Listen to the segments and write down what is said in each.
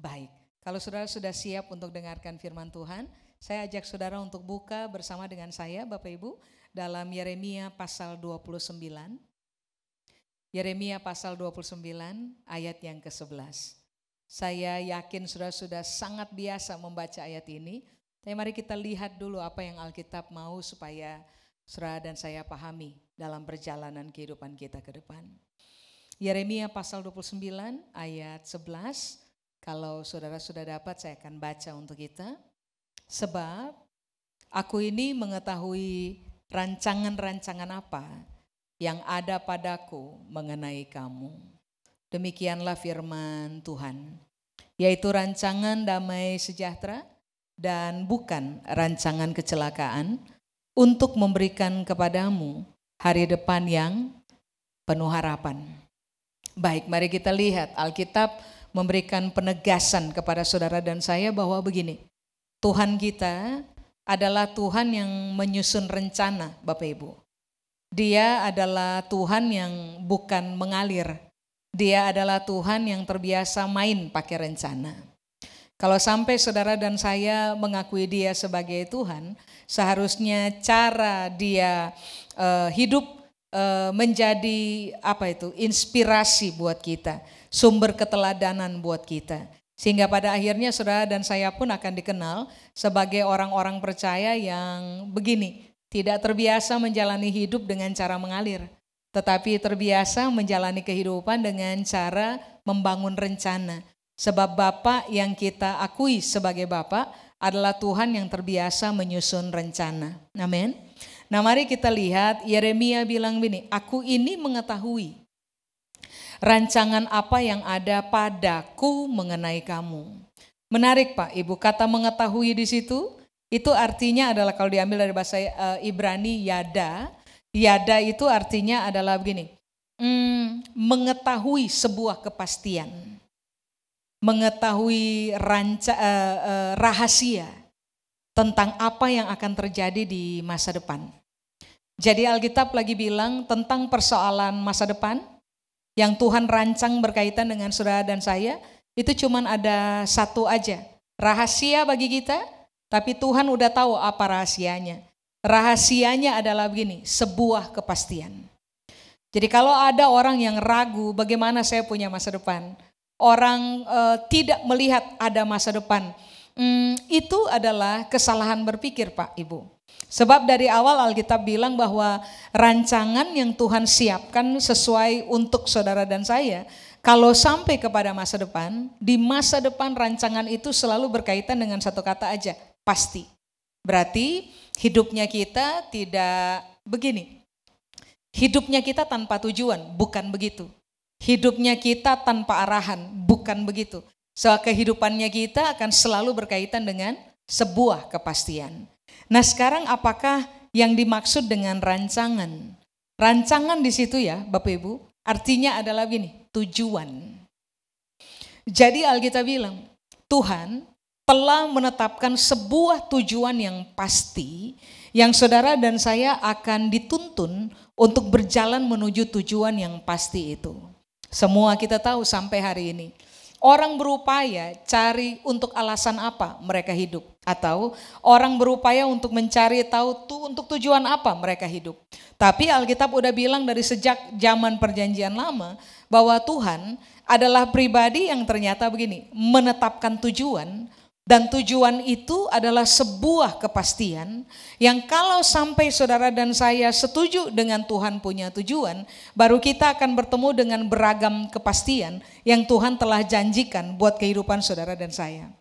Baik, kalau saudara sudah siap untuk dengarkan firman Tuhan, saya ajak saudara untuk buka bersama dengan saya Bapak Ibu dalam Yeremia pasal 29. Yeremia pasal 29 ayat yang ke-11. Saya yakin saudara sudah sangat biasa membaca ayat ini, tapi mari kita lihat dulu apa yang Alkitab mau supaya saudara dan saya pahami dalam perjalanan kehidupan kita ke depan. Yeremia pasal 29 ayat 11 kalau saudara sudah dapat saya akan baca untuk kita. Sebab aku ini mengetahui rancangan-rancangan apa yang ada padaku mengenai kamu. Demikianlah firman Tuhan, yaitu rancangan damai sejahtera dan bukan rancangan kecelakaan untuk memberikan kepadamu hari depan yang penuh harapan. Baik, mari kita lihat Alkitab memberikan penegasan kepada saudara dan saya bahwa begini, Tuhan kita adalah Tuhan yang menyusun rencana Bapak Ibu. Dia adalah Tuhan yang bukan mengalir. Dia adalah Tuhan yang terbiasa main pakai rencana. Kalau sampai saudara dan saya mengakui dia sebagai Tuhan, seharusnya cara dia uh, hidup uh, menjadi apa itu inspirasi buat kita sumber keteladanan buat kita. Sehingga pada akhirnya saudara dan saya pun akan dikenal sebagai orang-orang percaya yang begini, tidak terbiasa menjalani hidup dengan cara mengalir, tetapi terbiasa menjalani kehidupan dengan cara membangun rencana. Sebab Bapak yang kita akui sebagai Bapak adalah Tuhan yang terbiasa menyusun rencana. Amin. Nah mari kita lihat Yeremia bilang begini, aku ini mengetahui rancangan apa yang ada padaku mengenai kamu. Menarik Pak, Ibu, kata mengetahui di situ itu artinya adalah kalau diambil dari bahasa uh, Ibrani yada, yada itu artinya adalah begini, hmm, mengetahui sebuah kepastian, mengetahui ranca, uh, uh, rahasia tentang apa yang akan terjadi di masa depan. Jadi Alkitab lagi bilang tentang persoalan masa depan, yang Tuhan rancang berkaitan dengan saudara dan saya, itu cuma ada satu aja. Rahasia bagi kita, tapi Tuhan udah tahu apa rahasianya. Rahasianya adalah begini, sebuah kepastian. Jadi kalau ada orang yang ragu bagaimana saya punya masa depan, orang e, tidak melihat ada masa depan, hmm, itu adalah kesalahan berpikir Pak Ibu. Sebab dari awal Alkitab bilang bahwa rancangan yang Tuhan siapkan sesuai untuk saudara dan saya, kalau sampai kepada masa depan, di masa depan rancangan itu selalu berkaitan dengan satu kata aja, pasti. Berarti hidupnya kita tidak begini. Hidupnya kita tanpa tujuan, bukan begitu. Hidupnya kita tanpa arahan, bukan begitu. Soal kehidupannya kita akan selalu berkaitan dengan sebuah kepastian. Nah sekarang apakah yang dimaksud dengan rancangan? Rancangan di situ ya Bapak Ibu, artinya adalah gini, tujuan. Jadi Alkitab bilang, Tuhan telah menetapkan sebuah tujuan yang pasti yang saudara dan saya akan dituntun untuk berjalan menuju tujuan yang pasti itu. Semua kita tahu sampai hari ini. Orang berupaya cari untuk alasan apa mereka hidup atau orang berupaya untuk mencari tahu tuh untuk tujuan apa mereka hidup. Tapi Alkitab udah bilang dari sejak zaman perjanjian lama bahwa Tuhan adalah pribadi yang ternyata begini, menetapkan tujuan dan tujuan itu adalah sebuah kepastian yang kalau sampai saudara dan saya setuju dengan Tuhan punya tujuan, baru kita akan bertemu dengan beragam kepastian yang Tuhan telah janjikan buat kehidupan saudara dan saya.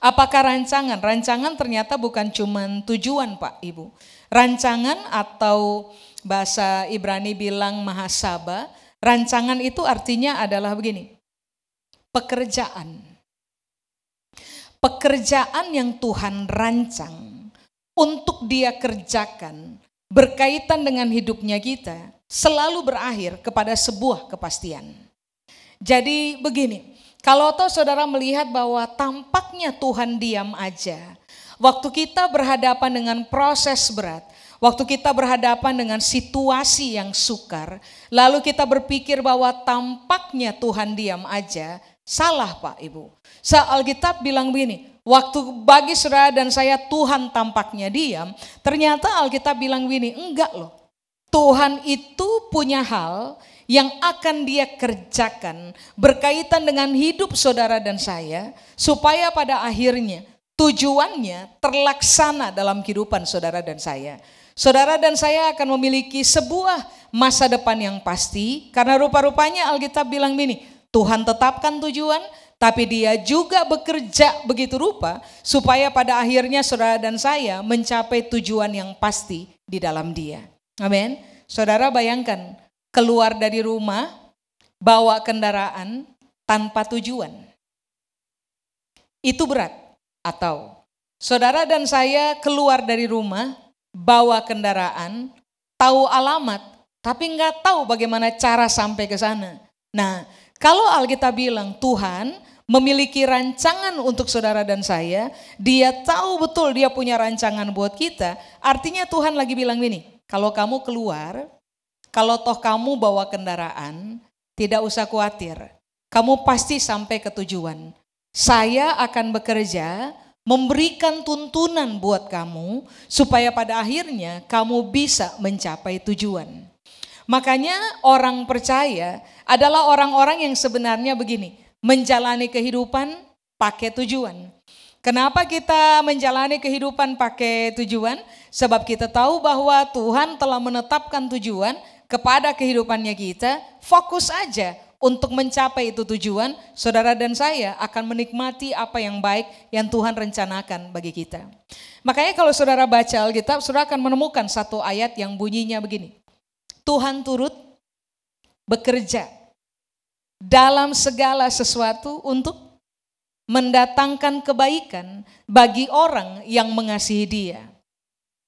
Apakah rancangan? Rancangan ternyata bukan cuma tujuan Pak Ibu. Rancangan atau bahasa Ibrani bilang mahasaba, rancangan itu artinya adalah begini, pekerjaan pekerjaan yang Tuhan rancang untuk dia kerjakan berkaitan dengan hidupnya kita selalu berakhir kepada sebuah kepastian. Jadi begini, kalau toh saudara melihat bahwa tampaknya Tuhan diam aja, waktu kita berhadapan dengan proses berat, waktu kita berhadapan dengan situasi yang sukar, lalu kita berpikir bahwa tampaknya Tuhan diam aja, Salah Pak Ibu. Alkitab bilang begini, waktu bagi saudara dan saya Tuhan tampaknya diam, ternyata Alkitab bilang begini, enggak loh. Tuhan itu punya hal yang akan dia kerjakan berkaitan dengan hidup saudara dan saya supaya pada akhirnya tujuannya terlaksana dalam kehidupan saudara dan saya. Saudara dan saya akan memiliki sebuah masa depan yang pasti karena rupa-rupanya Alkitab bilang begini, Tuhan tetapkan tujuan, tapi dia juga bekerja begitu rupa supaya pada akhirnya saudara dan saya mencapai tujuan yang pasti di dalam dia. Amin. Saudara bayangkan keluar dari rumah, bawa kendaraan tanpa tujuan. Itu berat. Atau saudara dan saya keluar dari rumah, bawa kendaraan, tahu alamat, tapi nggak tahu bagaimana cara sampai ke sana. Nah, kalau Alkitab bilang Tuhan memiliki rancangan untuk saudara dan saya, dia tahu betul dia punya rancangan buat kita, artinya Tuhan lagi bilang gini, kalau kamu keluar, kalau toh kamu bawa kendaraan, tidak usah khawatir, kamu pasti sampai ke tujuan. Saya akan bekerja memberikan tuntunan buat kamu supaya pada akhirnya kamu bisa mencapai tujuan. Makanya orang percaya adalah orang-orang yang sebenarnya begini, menjalani kehidupan pakai tujuan. Kenapa kita menjalani kehidupan pakai tujuan? Sebab kita tahu bahwa Tuhan telah menetapkan tujuan kepada kehidupannya kita, fokus aja untuk mencapai itu tujuan, saudara dan saya akan menikmati apa yang baik yang Tuhan rencanakan bagi kita. Makanya kalau saudara baca Alkitab, saudara akan menemukan satu ayat yang bunyinya begini. Tuhan turut bekerja dalam segala sesuatu untuk mendatangkan kebaikan bagi orang yang mengasihi Dia.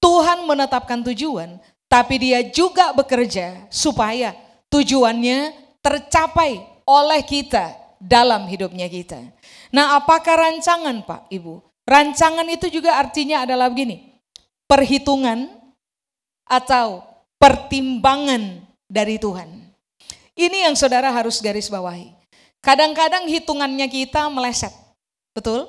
Tuhan menetapkan tujuan, tapi Dia juga bekerja supaya tujuannya tercapai oleh kita dalam hidupnya kita. Nah, apakah rancangan, Pak, Ibu? Rancangan itu juga artinya adalah begini: perhitungan atau pertimbangan dari Tuhan. Ini yang saudara harus garis bawahi. Kadang-kadang hitungannya kita meleset. Betul?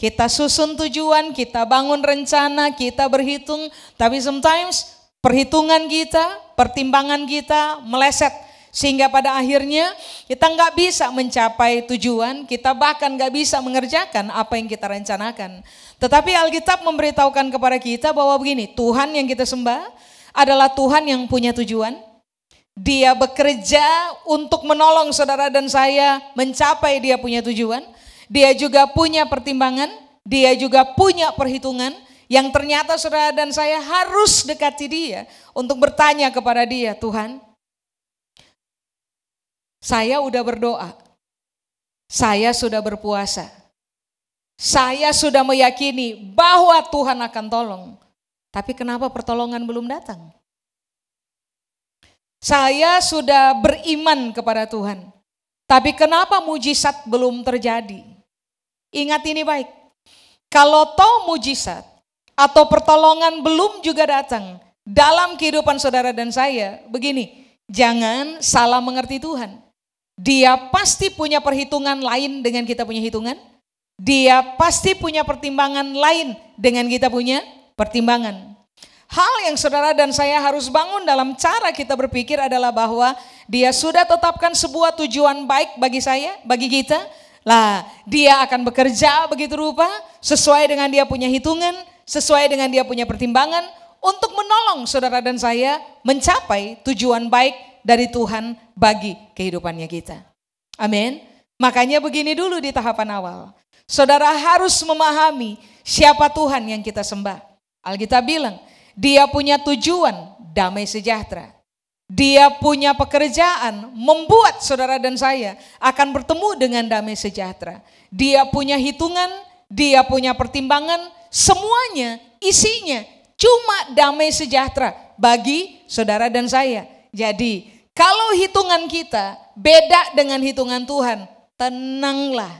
Kita susun tujuan, kita bangun rencana, kita berhitung, tapi sometimes perhitungan kita, pertimbangan kita meleset. Sehingga pada akhirnya kita nggak bisa mencapai tujuan, kita bahkan nggak bisa mengerjakan apa yang kita rencanakan. Tetapi Alkitab memberitahukan kepada kita bahwa begini, Tuhan yang kita sembah, adalah Tuhan yang punya tujuan. Dia bekerja untuk menolong saudara dan saya mencapai dia punya tujuan. Dia juga punya pertimbangan, dia juga punya perhitungan yang ternyata saudara dan saya harus dekati dia untuk bertanya kepada dia, Tuhan, saya udah berdoa, saya sudah berpuasa, saya sudah meyakini bahwa Tuhan akan tolong. Tapi kenapa pertolongan belum datang? Saya sudah beriman kepada Tuhan. Tapi kenapa mujizat belum terjadi? Ingat ini baik. Kalau toh mujizat atau pertolongan belum juga datang dalam kehidupan saudara dan saya, begini, jangan salah mengerti Tuhan. Dia pasti punya perhitungan lain dengan kita punya hitungan. Dia pasti punya pertimbangan lain dengan kita punya pertimbangan. Hal yang saudara dan saya harus bangun dalam cara kita berpikir adalah bahwa dia sudah tetapkan sebuah tujuan baik bagi saya, bagi kita. Lah, dia akan bekerja begitu rupa sesuai dengan dia punya hitungan, sesuai dengan dia punya pertimbangan untuk menolong saudara dan saya mencapai tujuan baik dari Tuhan bagi kehidupannya kita. Amin. Makanya begini dulu di tahapan awal. Saudara harus memahami siapa Tuhan yang kita sembah. Alkitab bilang, dia punya tujuan damai sejahtera. Dia punya pekerjaan membuat saudara dan saya akan bertemu dengan damai sejahtera. Dia punya hitungan, dia punya pertimbangan, semuanya isinya cuma damai sejahtera bagi saudara dan saya. Jadi kalau hitungan kita beda dengan hitungan Tuhan, tenanglah.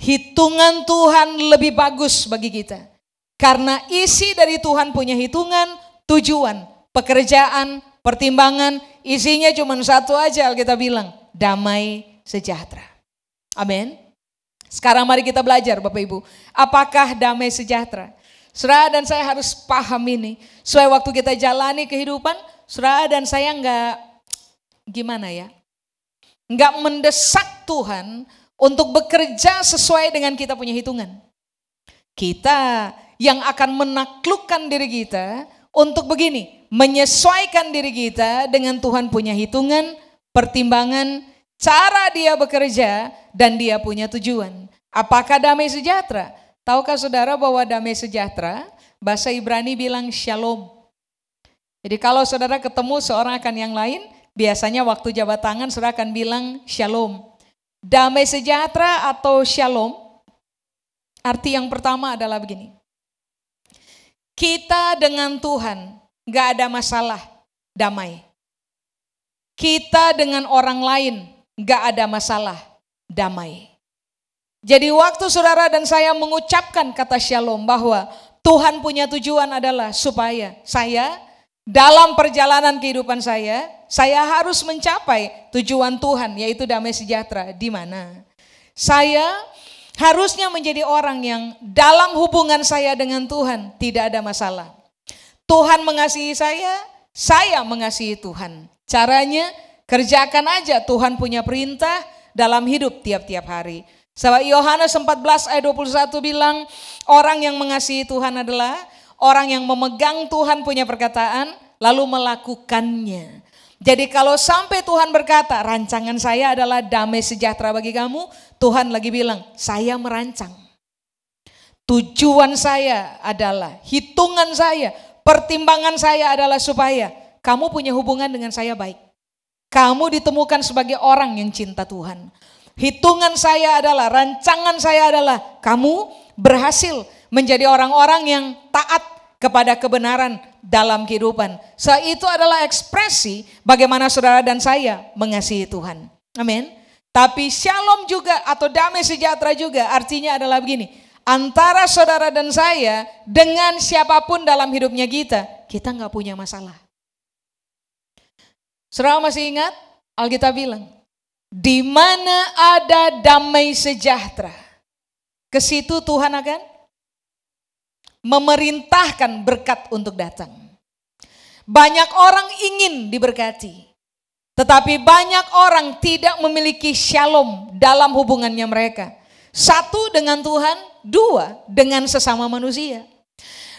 Hitungan Tuhan lebih bagus bagi kita. Karena isi dari Tuhan punya hitungan, tujuan, pekerjaan, pertimbangan, isinya cuma satu aja kita bilang, damai sejahtera. Amin. Sekarang mari kita belajar Bapak Ibu. Apakah damai sejahtera? Saudara dan saya harus paham ini. Sesuai waktu kita jalani kehidupan, saudara dan saya enggak gimana ya? Enggak mendesak Tuhan untuk bekerja sesuai dengan kita punya hitungan. Kita yang akan menaklukkan diri kita untuk begini, menyesuaikan diri kita dengan Tuhan punya hitungan, pertimbangan, cara dia bekerja, dan dia punya tujuan. Apakah damai sejahtera? Tahukah saudara bahwa damai sejahtera, bahasa Ibrani bilang shalom. Jadi kalau saudara ketemu seorang akan yang lain, biasanya waktu jabat tangan saudara akan bilang shalom. Damai sejahtera atau shalom, arti yang pertama adalah begini. Kita dengan Tuhan gak ada masalah, damai. Kita dengan orang lain gak ada masalah, damai. Jadi waktu saudara dan saya mengucapkan kata shalom bahwa Tuhan punya tujuan adalah supaya saya dalam perjalanan kehidupan saya, saya harus mencapai tujuan Tuhan yaitu damai sejahtera. Di mana? Saya harusnya menjadi orang yang dalam hubungan saya dengan Tuhan tidak ada masalah. Tuhan mengasihi saya, saya mengasihi Tuhan. Caranya kerjakan aja Tuhan punya perintah dalam hidup tiap-tiap hari. Sahabat Yohanes 14 ayat 21 bilang, orang yang mengasihi Tuhan adalah orang yang memegang Tuhan punya perkataan, lalu melakukannya. Jadi kalau sampai Tuhan berkata, rancangan saya adalah damai sejahtera bagi kamu, Tuhan lagi bilang, saya merancang. Tujuan saya adalah, hitungan saya, pertimbangan saya adalah supaya kamu punya hubungan dengan saya baik. Kamu ditemukan sebagai orang yang cinta Tuhan. Hitungan saya adalah, rancangan saya adalah kamu berhasil menjadi orang-orang yang taat kepada kebenaran dalam kehidupan. So itu adalah ekspresi bagaimana saudara dan saya mengasihi Tuhan. Amin. Tapi shalom juga atau damai sejahtera juga artinya adalah begini. Antara saudara dan saya dengan siapa pun dalam hidupnya kita, kita nggak punya masalah. Saudara masih ingat? Alkitab bilang, di mana ada damai sejahtera, ke situ Tuhan akan memerintahkan berkat untuk datang. Banyak orang ingin diberkati, tetapi banyak orang tidak memiliki shalom dalam hubungannya mereka. Satu dengan Tuhan, dua dengan sesama manusia.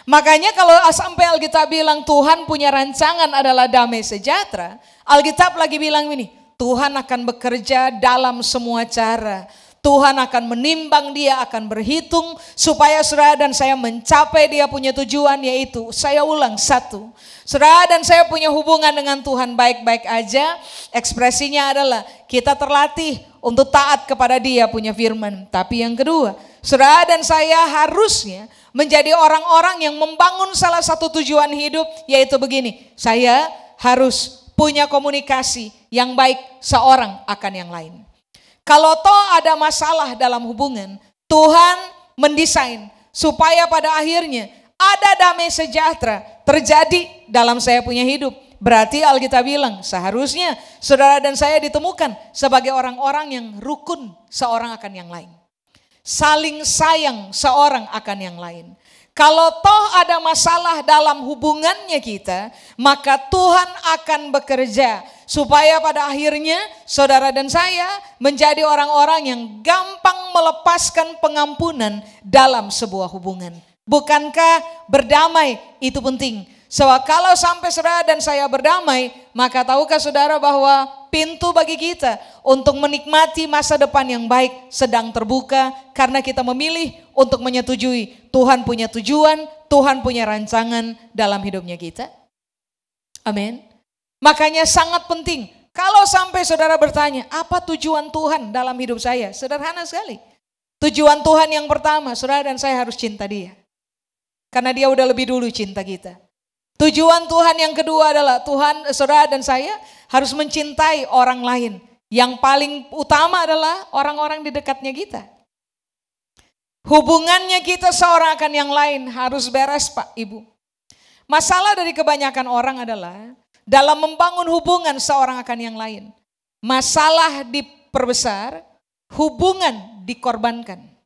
Makanya kalau sampai Alkitab bilang Tuhan punya rancangan adalah damai sejahtera, Alkitab lagi bilang ini, Tuhan akan bekerja dalam semua cara. Tuhan akan menimbang dia, akan berhitung supaya saudara dan saya mencapai dia punya tujuan yaitu saya ulang satu. Saudara dan saya punya hubungan dengan Tuhan baik-baik aja. Ekspresinya adalah kita terlatih untuk taat kepada dia punya firman. Tapi yang kedua, saudara dan saya harusnya menjadi orang-orang yang membangun salah satu tujuan hidup yaitu begini. Saya harus punya komunikasi yang baik seorang akan yang lain. Kalau toh ada masalah dalam hubungan, Tuhan mendesain supaya pada akhirnya ada damai sejahtera terjadi dalam saya punya hidup. Berarti Alkitab bilang seharusnya saudara dan saya ditemukan sebagai orang-orang yang rukun seorang akan yang lain. Saling sayang seorang akan yang lain. Kalau toh ada masalah dalam hubungannya kita, maka Tuhan akan bekerja supaya pada akhirnya saudara dan saya menjadi orang-orang yang gampang melepaskan pengampunan dalam sebuah hubungan. Bukankah berdamai itu penting? So, kalau sampai saudara dan saya berdamai, maka tahukah saudara bahwa pintu bagi kita untuk menikmati masa depan yang baik sedang terbuka karena kita memilih untuk menyetujui Tuhan punya tujuan, Tuhan punya rancangan dalam hidupnya kita. Amin. Makanya sangat penting kalau sampai saudara bertanya, apa tujuan Tuhan dalam hidup saya? Sederhana sekali. Tujuan Tuhan yang pertama, saudara dan saya harus cinta dia. Karena dia udah lebih dulu cinta kita. Tujuan Tuhan yang kedua adalah Tuhan, saudara dan saya harus mencintai orang lain. Yang paling utama adalah orang-orang di dekatnya kita. Hubungannya kita seorang akan yang lain harus beres Pak Ibu. Masalah dari kebanyakan orang adalah dalam membangun hubungan seorang akan yang lain. Masalah diperbesar, hubungan dikorbankan.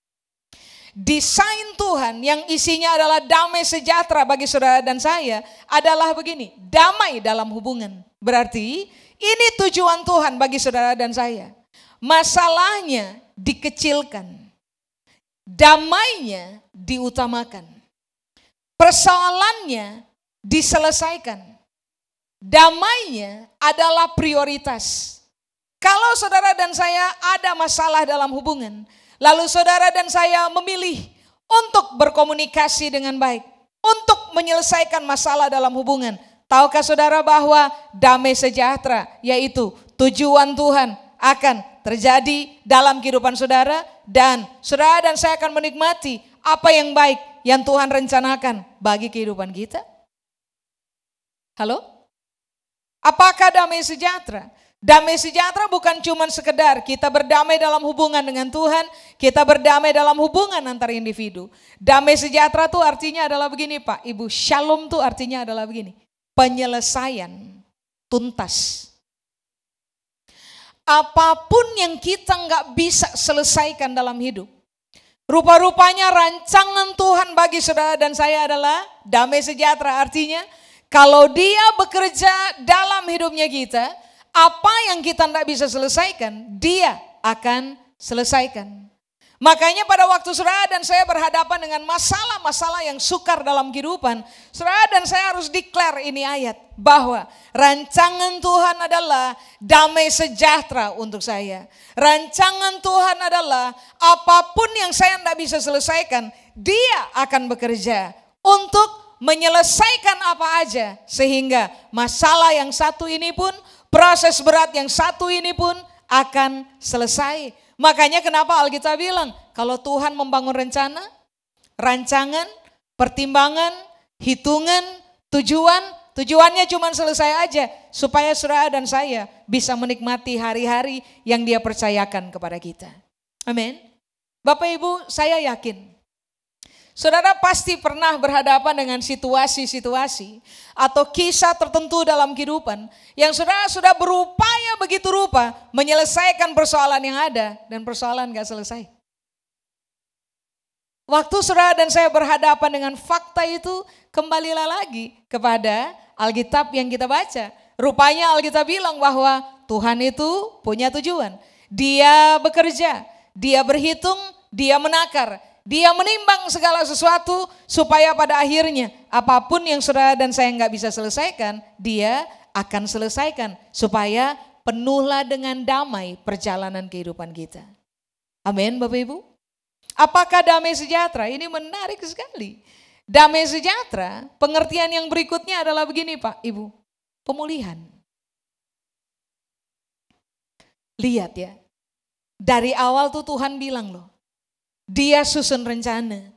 Desain Tuhan yang isinya adalah damai sejahtera bagi saudara dan saya adalah begini, damai dalam hubungan. Berarti ini tujuan Tuhan bagi saudara dan saya. Masalahnya dikecilkan. Damainya diutamakan. Persoalannya diselesaikan. Damainya adalah prioritas. Kalau saudara dan saya ada masalah dalam hubungan, lalu saudara dan saya memilih untuk berkomunikasi dengan baik, untuk menyelesaikan masalah dalam hubungan. Tahukah saudara bahwa damai sejahtera yaitu tujuan Tuhan akan terjadi dalam kehidupan saudara dan saudara dan saya akan menikmati apa yang baik yang Tuhan rencanakan bagi kehidupan kita? Halo? Apakah damai sejahtera? Damai sejahtera bukan cuma sekedar kita berdamai dalam hubungan dengan Tuhan, kita berdamai dalam hubungan antar individu. Damai sejahtera itu artinya adalah begini Pak, Ibu, shalom itu artinya adalah begini, penyelesaian tuntas. Apa pun yang kita nggak bisa selesaikan dalam hidup, rupa-rupanya rancangan Tuhan bagi saudara dan saya adalah damai sejahtera. Artinya kalau dia bekerja dalam hidupnya kita, apa yang kita tidak bisa selesaikan, dia akan selesaikan. Makanya pada waktu saudara dan saya berhadapan dengan masalah-masalah yang sukar dalam kehidupan, saudara dan saya harus declare ini ayat bahwa rancangan Tuhan adalah damai sejahtera untuk saya. Rancangan Tuhan adalah apa pun yang saya tidak bisa selesaikan, dia akan bekerja untuk menyelesaikan apa aja sehingga masalah yang satu ini pun Proses berat yang satu ini pun akan selesai. Makanya kenapa Alkitab bilang, kalau Tuhan membangun rencana, rancangan, pertimbangan, hitungan, tujuan, tujuannya cuma selesai aja supaya saudara dan saya bisa menikmati hari-hari yang dia percayakan kepada kita. Amin. Bapak Ibu, saya yakin Saudara pasti pernah berhadapan dengan situasi-situasi atau kisah tertentu dalam kehidupan yang saudara sudah berupaya begitu rupa menyelesaikan persoalan yang ada dan persoalan gak selesai. Waktu saudara dan saya berhadapan dengan fakta itu kembalilah lagi kepada Alkitab yang kita baca. Rupanya Alkitab bilang bahwa Tuhan itu punya tujuan. Dia bekerja, dia berhitung, dia menakar, dia menimbang segala sesuatu supaya pada akhirnya apa pun yang saudara dan saya nggak bisa selesaikan, dia akan selesaikan supaya penuhlah dengan damai perjalanan kehidupan kita. Amin Bapak Ibu. Apakah damai sejahtera? Ini menarik sekali. Damai sejahtera, pengertian yang berikutnya adalah begini Pak Ibu. Pemulihan. Lihat ya, dari awal tuh Tuhan bilang loh, dia susun rencana.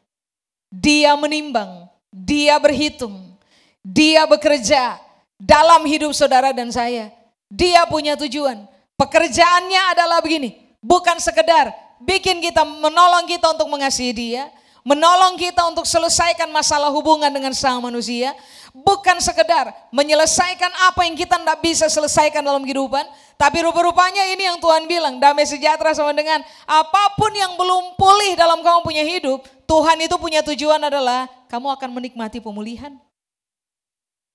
Dia menimbang. Dia berhitung. Dia bekerja dalam hidup saudara dan saya. Dia punya tujuan. Pekerjaannya adalah begini. Bukan sekedar bikin kita menolong kita untuk mengasihi dia. Menolong kita untuk selesaikan masalah hubungan dengan sang manusia bukan sekedar menyelesaikan apa yang kita tidak bisa selesaikan dalam kehidupan, tapi rupa-rupanya ini yang Tuhan bilang, damai sejahtera sama dengan apa pun yang belum pulih dalam kamu punya hidup, Tuhan itu punya tujuan adalah kamu akan menikmati pemulihan.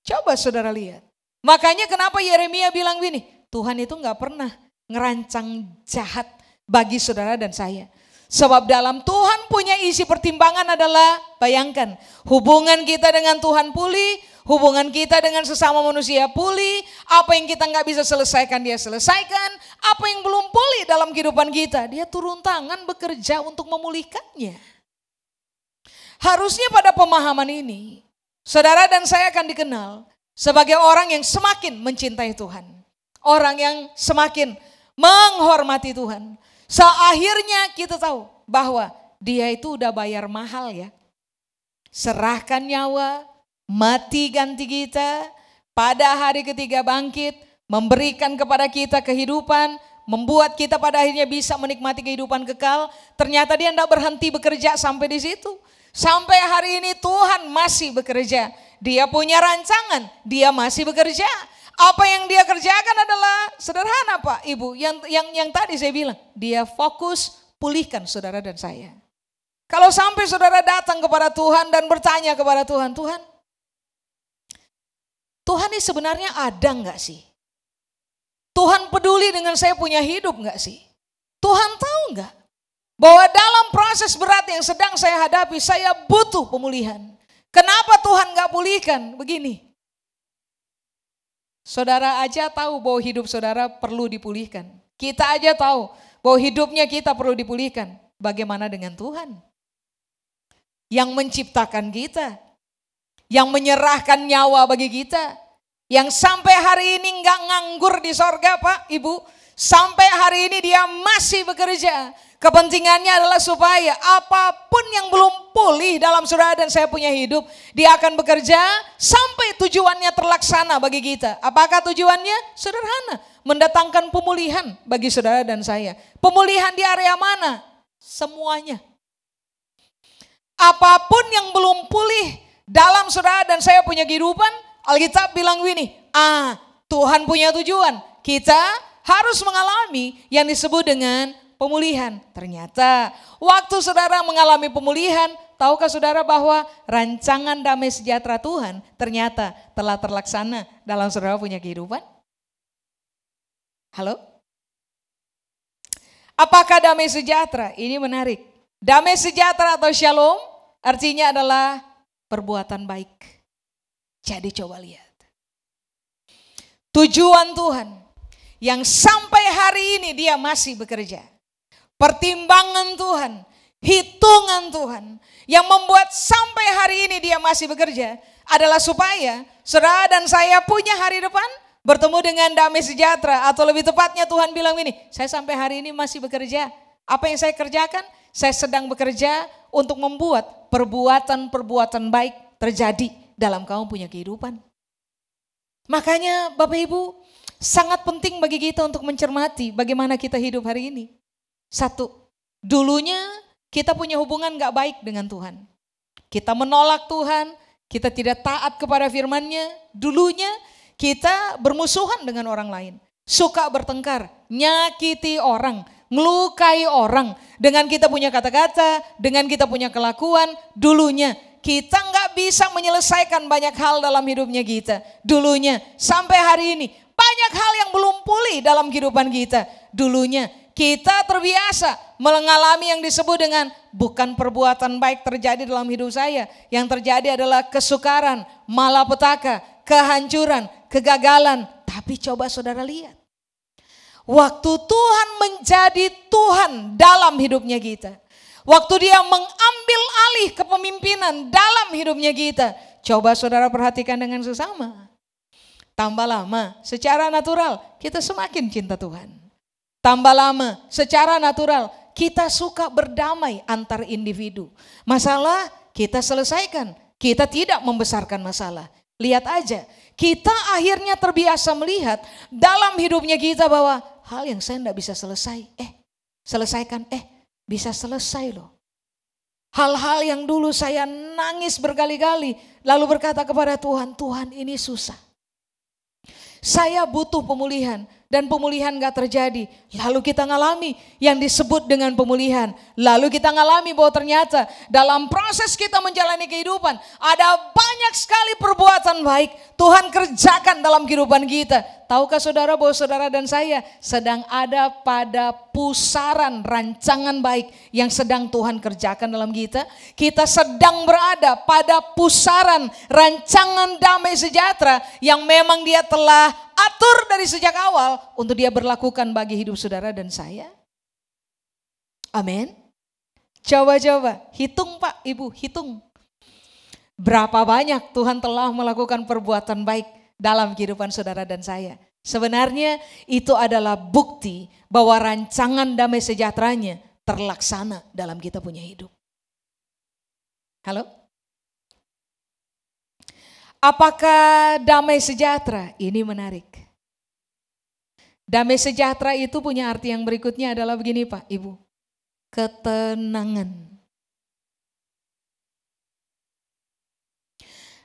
Coba saudara lihat. Makanya kenapa Yeremia bilang gini, Tuhan itu nggak pernah ngerancang jahat bagi saudara dan saya. Sebab dalam Tuhan punya isi pertimbangan adalah bayangkan hubungan kita dengan Tuhan pulih, hubungan kita dengan sesama manusia pulih, apa yang kita nggak bisa selesaikan dia selesaikan, apa yang belum pulih dalam kehidupan kita dia turun tangan bekerja untuk memulihkannya. Harusnya pada pemahaman ini, saudara dan saya akan dikenal sebagai orang yang semakin mencintai Tuhan. Orang yang semakin menghormati Tuhan. Seakhirnya kita tahu bahwa dia itu udah bayar mahal ya. Serahkan nyawa, mati ganti kita, pada hari ketiga bangkit, memberikan kepada kita kehidupan, membuat kita pada akhirnya bisa menikmati kehidupan kekal. Ternyata dia tidak berhenti bekerja sampai di situ. Sampai hari ini Tuhan masih bekerja. Dia punya rancangan, dia masih bekerja. Apa yang dia kerjakan adalah sederhana Pak, Ibu. Yang yang yang tadi saya bilang, dia fokus pulihkan saudara dan saya. Kalau sampai saudara datang kepada Tuhan dan bertanya kepada Tuhan, Tuhan, Tuhan ini sebenarnya ada nggak sih? Tuhan peduli dengan saya punya hidup nggak sih? Tuhan tahu nggak bahwa dalam proses berat yang sedang saya hadapi, saya butuh pemulihan. Kenapa Tuhan nggak pulihkan? Begini, saudara aja tahu bahwa hidup saudara perlu dipulihkan. Kita aja tahu bahwa hidupnya kita perlu dipulihkan. Bagaimana dengan Tuhan? Yang menciptakan kita, yang menyerahkan nyawa bagi kita, yang sampai hari ini nggak nganggur di sorga Pak, Ibu, sampai hari ini dia masih bekerja. Kepentingannya adalah supaya apa pun yang belum pulih dalam saudara dan saya punya hidup, dia akan bekerja sampai tujuannya terlaksana bagi kita. Apakah tujuannya? Sederhana, mendatangkan pemulihan bagi saudara dan saya. Pemulihan di area mana? Semuanya. Apa pun yang belum pulih dalam saudara dan saya punya kehidupan, Alkitab bilang gini, ah Tuhan punya tujuan. Kita harus mengalami yang disebut dengan pemulihan. Ternyata waktu saudara mengalami pemulihan, tahukah saudara bahwa rancangan damai sejahtera Tuhan ternyata telah terlaksana dalam saudara punya kehidupan? Halo? Apakah damai sejahtera? Ini menarik. Damai sejahtera atau shalom artinya adalah perbuatan baik. Jadi coba lihat. Tujuan Tuhan yang sampai hari ini dia masih bekerja pertimbangan Tuhan, hitungan Tuhan yang membuat sampai hari ini dia masih bekerja adalah supaya saudara dan saya punya hari depan bertemu dengan damai sejahtera atau lebih tepatnya Tuhan bilang ini, saya sampai hari ini masih bekerja. Apa yang saya kerjakan? Saya sedang bekerja untuk membuat perbuatan-perbuatan baik terjadi dalam kamu punya kehidupan. Makanya Bapak Ibu sangat penting bagi kita untuk mencermati bagaimana kita hidup hari ini. Satu, dulunya kita punya hubungan gak baik dengan Tuhan. Kita menolak Tuhan, kita tidak taat kepada firman-Nya. Dulunya kita bermusuhan dengan orang lain. Suka bertengkar, nyakiti orang, ngelukai orang. Dengan kita punya kata-kata, dengan kita punya kelakuan, dulunya kita nggak bisa menyelesaikan banyak hal dalam hidupnya kita. Dulunya sampai hari ini banyak hal yang belum pulih dalam kehidupan kita. Dulunya kita terbiasa mengalami yang disebut dengan bukan perbuatan baik terjadi dalam hidup saya. Yang terjadi adalah kesukaran, malapetaka, kehancuran, kegagalan. Tapi coba saudara lihat. Waktu Tuhan menjadi Tuhan dalam hidupnya kita. Waktu dia mengambil alih kepemimpinan dalam hidupnya kita. Coba saudara perhatikan dengan sesama. Tambah lama, secara natural kita semakin cinta Tuhan. Tambah lama, secara natural kita suka berdamai antar individu. Masalah kita selesaikan, kita tidak membesarkan masalah. Lihat aja, kita akhirnya terbiasa melihat dalam hidupnya kita bahwa hal yang saya tidak bisa selesai, eh selesaikan, eh bisa selesai loh. Hal-hal yang dulu saya nangis berkali-kali, lalu berkata kepada Tuhan, Tuhan ini susah. Saya butuh pemulihan dan pemulihan gak terjadi. Lalu kita ngalami yang disebut dengan pemulihan. Lalu kita ngalami bahwa ternyata dalam proses kita menjalani kehidupan ada banyak sekali perbuatan baik Tuhan kerjakan dalam kehidupan kita. Tahukah saudara bahwa saudara dan saya sedang ada pada pusaran rancangan baik yang sedang Tuhan kerjakan dalam kita. Kita sedang berada pada pusaran rancangan damai sejahtera yang memang dia telah atur dari sejak awal untuk dia berlakukan bagi hidup saudara dan saya. Amin. Coba-coba, hitung Pak, Ibu, hitung. Berapa banyak Tuhan telah melakukan perbuatan baik dalam kehidupan saudara dan saya. Sebenarnya itu adalah bukti bahwa rancangan damai sejahteranya terlaksana dalam kita punya hidup. Halo? Apakah damai sejahtera? Ini menarik. Damai sejahtera itu punya arti yang berikutnya adalah begini Pak, Ibu. Ketenangan.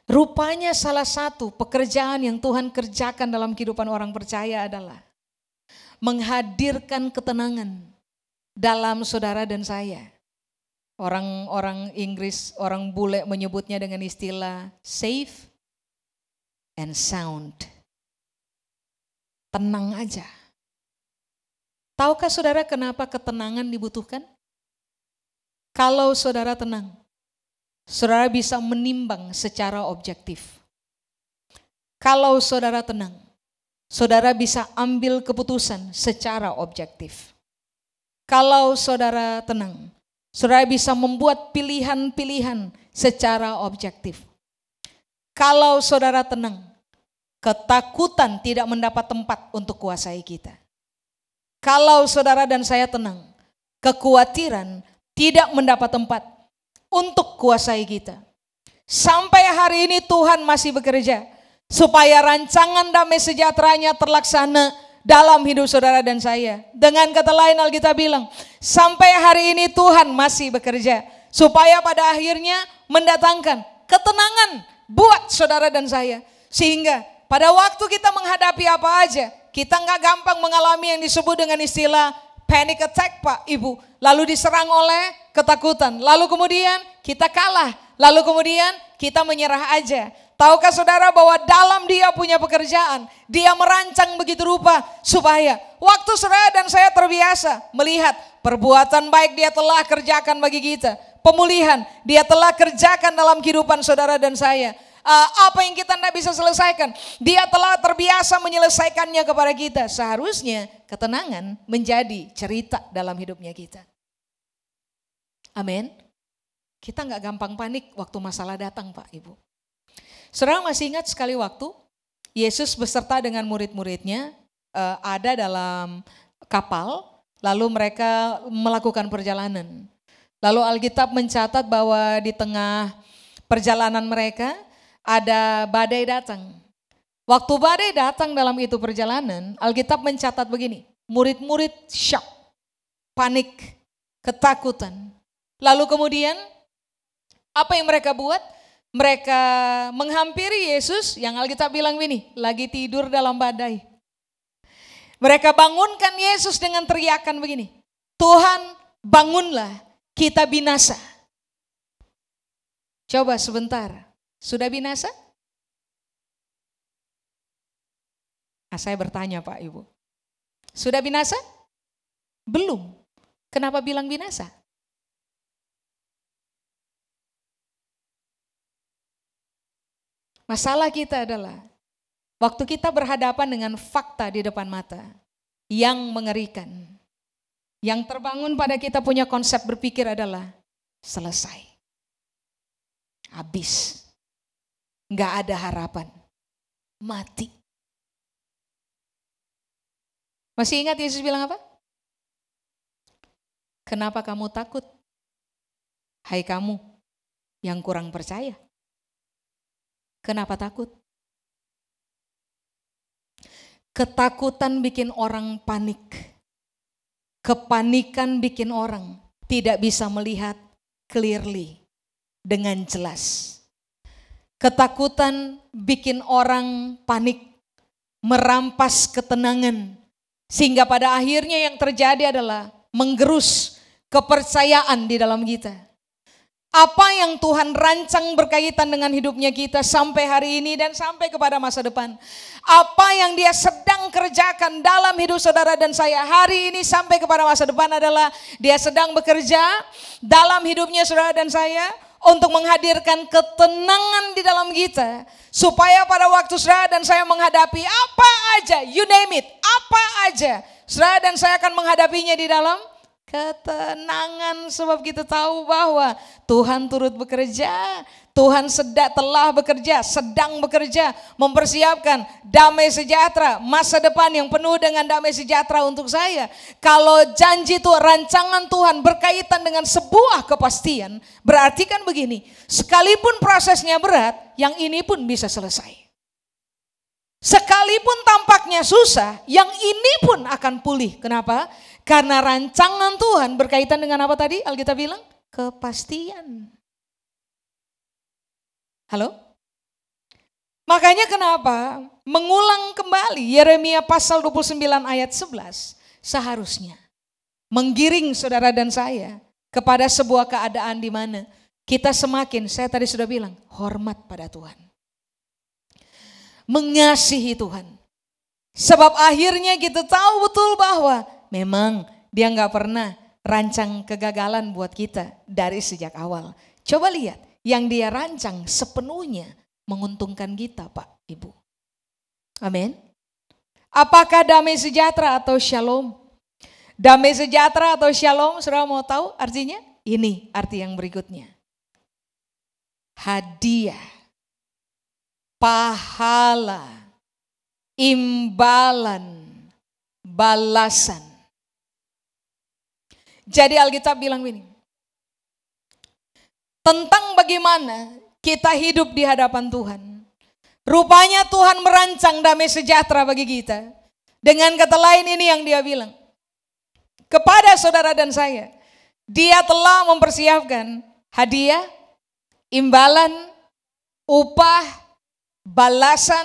Rupanya salah satu pekerjaan yang Tuhan kerjakan dalam kehidupan orang percaya adalah menghadirkan ketenangan dalam saudara dan saya. Orang-orang Inggris, orang bule menyebutnya dengan istilah safe and sound. Tenang aja. Tahukah saudara kenapa ketenangan dibutuhkan? Kalau saudara tenang, saudara bisa menimbang secara objektif. Kalau saudara tenang, saudara bisa ambil keputusan secara objektif. Kalau saudara tenang, Saudara bisa membuat pilihan-pilihan secara objektif. Kalau saudara tenang, ketakutan tidak mendapat tempat untuk kuasai kita. Kalau saudara dan saya tenang, kekhawatiran tidak mendapat tempat untuk kuasai kita. Sampai hari ini Tuhan masih bekerja supaya rancangan damai sejahteranya terlaksana dalam hidup saudara dan saya. Dengan kata lain Alkitab bilang, sampai hari ini Tuhan masih bekerja supaya pada akhirnya mendatangkan ketenangan buat saudara dan saya. Sehingga pada waktu kita menghadapi apa aja, kita nggak gampang mengalami yang disebut dengan istilah panic attack Pak Ibu. Lalu diserang oleh ketakutan. Lalu kemudian kita kalah. Lalu kemudian kita menyerah aja. Tahukah saudara bahwa dalam dia punya pekerjaan, dia merancang begitu rupa supaya waktu saudara dan saya terbiasa melihat perbuatan baik dia telah kerjakan bagi kita. Pemulihan dia telah kerjakan dalam kehidupan saudara dan saya. Uh, apa yang kita tidak bisa selesaikan, dia telah terbiasa menyelesaikannya kepada kita. Seharusnya ketenangan menjadi cerita dalam hidupnya kita. Amin. Kita nggak gampang panik waktu masalah datang Pak Ibu. Saudara masih ingat sekali waktu Yesus beserta dengan murid-muridnya uh, ada dalam kapal, lalu mereka melakukan perjalanan. Lalu Alkitab mencatat bahwa di tengah perjalanan mereka ada badai datang. Waktu badai datang dalam itu perjalanan, Alkitab mencatat begini, murid-murid shock, panik, ketakutan. Lalu kemudian apa yang mereka buat? mereka menghampiri Yesus yang Alkitab bilang ini, lagi tidur dalam badai. Mereka bangunkan Yesus dengan teriakan begini, Tuhan bangunlah kita binasa. Coba sebentar, sudah binasa? Nah, saya bertanya Pak Ibu, sudah binasa? Belum. Kenapa bilang binasa? Masalah kita adalah waktu kita berhadapan dengan fakta di depan mata yang mengerikan. Yang terbangun pada kita punya konsep berpikir adalah selesai. Habis. Nggak ada harapan. Mati. Masih ingat Yesus bilang apa? Kenapa kamu takut? Hai kamu yang kurang percaya. Kenapa takut? Ketakutan bikin orang panik. Kepanikan bikin orang tidak bisa melihat clearly dengan jelas. Ketakutan bikin orang panik, merampas ketenangan, sehingga pada akhirnya yang terjadi adalah menggerus kepercayaan di dalam kita. Apa yang Tuhan rancang berkaitan dengan hidupnya kita sampai hari ini dan sampai kepada masa depan. Apa yang dia sedang kerjakan dalam hidup saudara dan saya hari ini sampai kepada masa depan adalah dia sedang bekerja dalam hidupnya saudara dan saya untuk menghadirkan ketenangan di dalam kita. Supaya pada waktu saudara dan saya menghadapi apa aja, you name it, apa aja. Saudara dan saya akan menghadapinya di dalam ketenangan sebab kita tahu bahwa Tuhan turut bekerja, Tuhan sedang telah bekerja, sedang bekerja mempersiapkan damai sejahtera, masa depan yang penuh dengan damai sejahtera untuk saya. Kalau janji itu rancangan Tuhan berkaitan dengan sebuah kepastian, berarti kan begini, sekalipun prosesnya berat, yang ini pun bisa selesai. Sekalipun tampaknya susah, yang ini pun akan pulih. Kenapa? Karena rancangan Tuhan berkaitan dengan apa tadi Alkitab bilang? Kepastian. Halo? Makanya kenapa mengulang kembali Yeremia pasal 29 ayat 11 seharusnya menggiring saudara dan saya kepada sebuah keadaan di mana kita semakin, saya tadi sudah bilang, hormat pada Tuhan. Mengasihi Tuhan. Sebab akhirnya kita tahu betul bahwa memang dia nggak pernah rancang kegagalan buat kita dari sejak awal. Coba lihat, yang dia rancang sepenuhnya menguntungkan kita Pak Ibu. Amin. Apakah damai sejahtera atau shalom? Damai sejahtera atau shalom, saudara mau tahu artinya? Ini arti yang berikutnya hadiah, pahala, imbalan, balasan. Jadi Alkitab bilang begini, tentang bagaimana kita hidup di hadapan Tuhan. Rupanya Tuhan merancang damai sejahtera bagi kita. Dengan kata lain ini yang dia bilang. Kepada saudara dan saya. Dia telah mempersiapkan hadiah, imbalan, upah, balasan.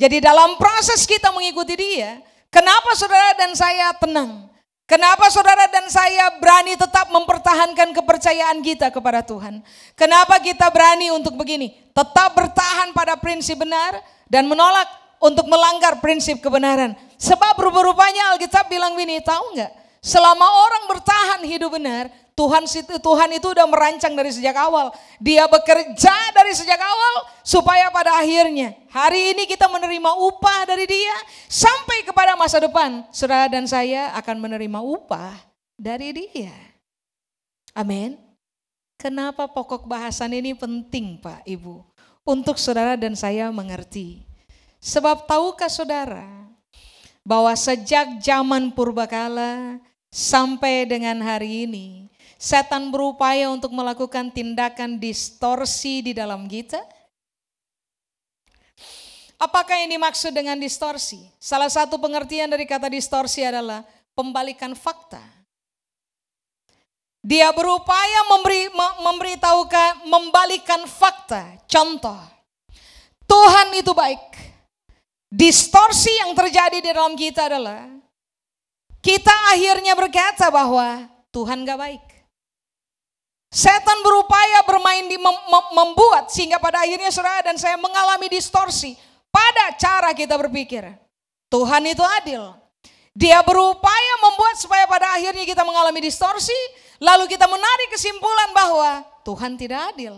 Jadi dalam proses kita mengikuti dia, kenapa saudara dan saya tenang? Kenapa saudara dan saya berani tetap mempertahankan kepercayaan kita kepada Tuhan? Kenapa kita berani untuk begini? Tetap bertahan pada prinsip benar dan menolak untuk melanggar prinsip kebenaran. Sebab rupa-rupanya Alkitab bilang begini, tahu nggak? Selama orang bertahan hidup benar, Tuhan Tuhan itu udah merancang dari sejak awal. Dia bekerja dari sejak awal supaya pada akhirnya hari ini kita menerima upah dari dia sampai kepada masa depan. Saudara dan saya akan menerima upah dari dia. Amin. Kenapa pokok bahasan ini penting Pak Ibu? Untuk saudara dan saya mengerti. Sebab tahukah saudara bahwa sejak zaman purbakala sampai dengan hari ini setan berupaya untuk melakukan tindakan distorsi di dalam kita? Apakah yang dimaksud dengan distorsi? Salah satu pengertian dari kata distorsi adalah pembalikan fakta. Dia berupaya memberi memberitahukan membalikan fakta. Contoh, Tuhan itu baik. Distorsi yang terjadi di dalam kita adalah kita akhirnya berkata bahwa Tuhan gak baik. Setan berupaya bermain di mem membuat sehingga pada akhirnya saudara dan saya mengalami distorsi pada cara kita berpikir. Tuhan itu adil. Dia berupaya membuat supaya pada akhirnya kita mengalami distorsi, lalu kita menarik kesimpulan bahwa Tuhan tidak adil.